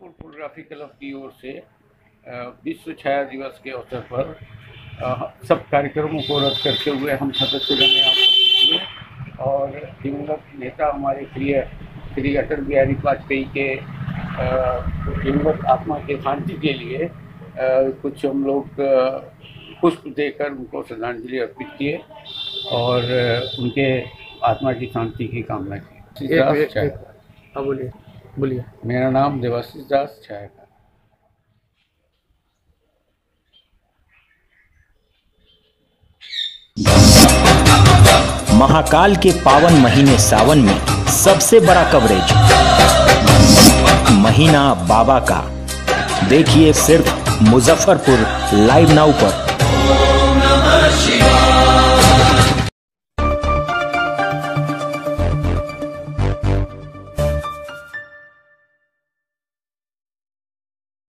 Photography club की ओर से विश्व छाया दिवस के अवसर पर सब कार्यक्रमों को रद्द करते हुए हम सदस्य उपस्थित हुए और दिवंगत नेता हमारे प्रिय श्री अटल बिहारी वाजपेयी के अ, दिवंगत आत्मा के शांति के लिए अ, कुछ हम लोग पुष्प देकर उनको श्रद्धांजलि अर्पित किए और उनके आत्मा की शांति की कामना की। हाँ बोलिए। बोलिए। मेरा नाम देवाशीष दास छाया महाकाल के पावन महीने सावन में सबसे बड़ा कवरेज महीना बाबा का। देखिए सिर्फ़ मुजफ्फरपुर लाइव नाउ पर।